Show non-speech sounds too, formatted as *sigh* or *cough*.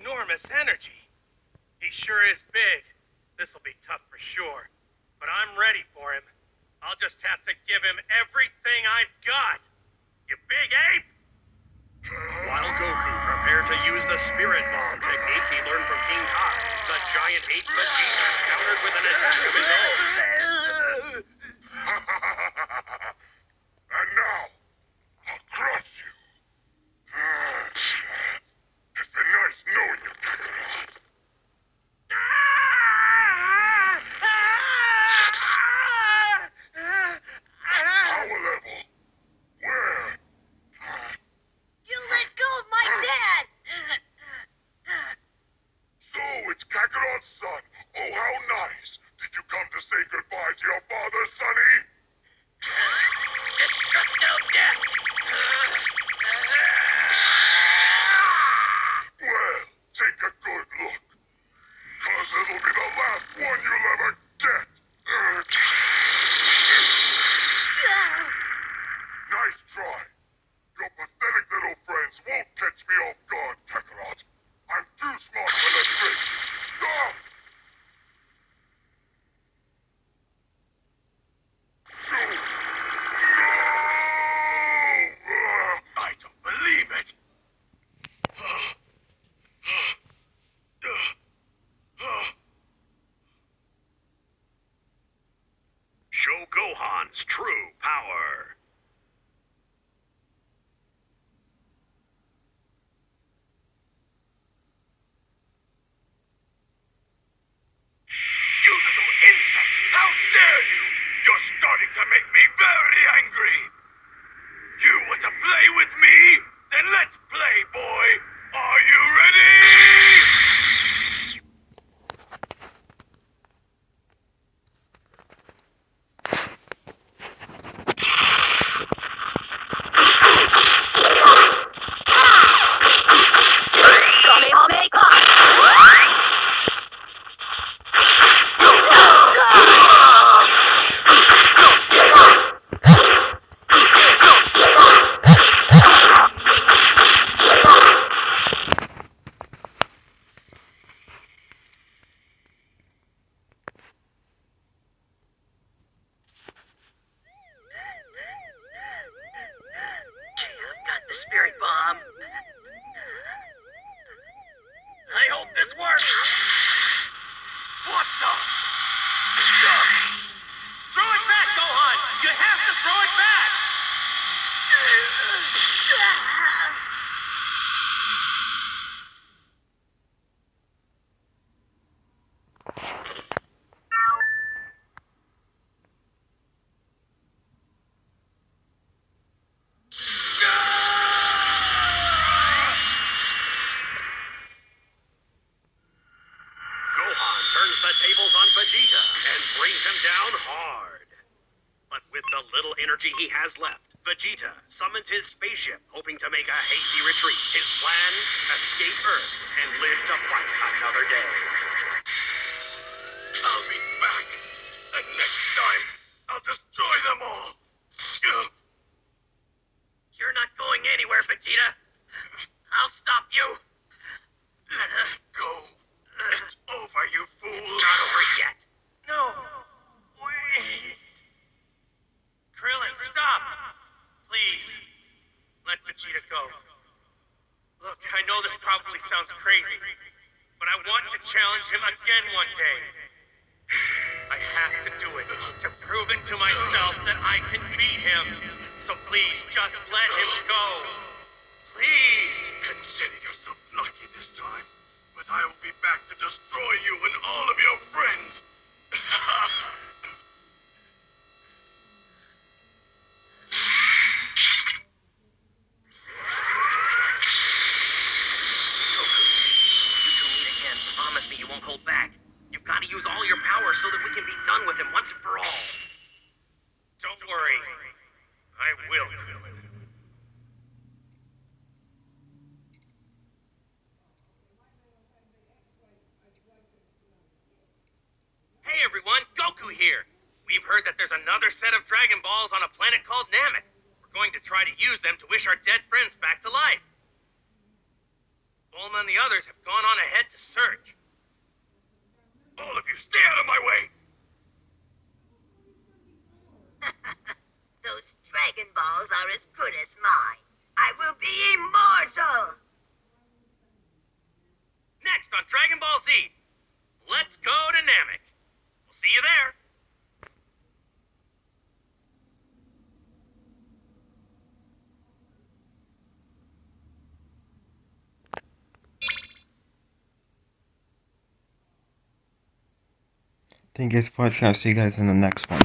enormous energy! He sure is big. This'll be tough for sure. But I'm ready for him. I'll just have to give him everything I've got. You big ape! While Goku prepared to use the Spirit Bomb technique he learned from King Kai, the giant ape Vegeta countered with an attack of his own. and now, I'll crush you. It's been nice knowing you, Kakarot. Power level. Where? You let go of my dad! So it's Kakarot's son. Oh, how nice. Did you come to say goodbye to your father, Sonny? Well, take a good look. Cause it'll be the last one you'll ever get. Nice try. Your pathetic little friends won't catch me off guard, Kakarot. I'm too smart for the tricks. Ah! No! No! I don't believe it. Show Gohan's true power. You little insect! How dare you! You're starting to make me very angry! You want to play with me? Then let's play, boy! Are you ready? I've got the spirit bomb. I hope this works! What the? Throw it back, Gohan! You have to throw it back! Gohan turns the tables on Vegeta and brings him down hard. But with the little energy he has left, Vegeta summons his spaceship, hoping to make a hasty retreat. His plan, escape Earth and live to fight another day. I'll be back. And next time, I'll destroy them all. Vegeta go. Look, I know this probably sounds crazy, but I want to challenge him again one day. *sighs* I have to do it to prove it to myself that I can beat him. So please, just let him go. Please! Consider yourself worry. I will kill it. Hey everyone, Goku here! We've heard that there's another set of Dragon Balls on a planet called Namek. We're going to try to use them to wish our dead friends back to life. Bulma and the others have gone on ahead to search. All of you, stay out of my way! *laughs* Those Dragon Balls are as good as mine. I will be immortal! Next on Dragon Ball Z, let's go to Namek. We'll see you there. Thank you guys for watching. I'll see you guys in the next one.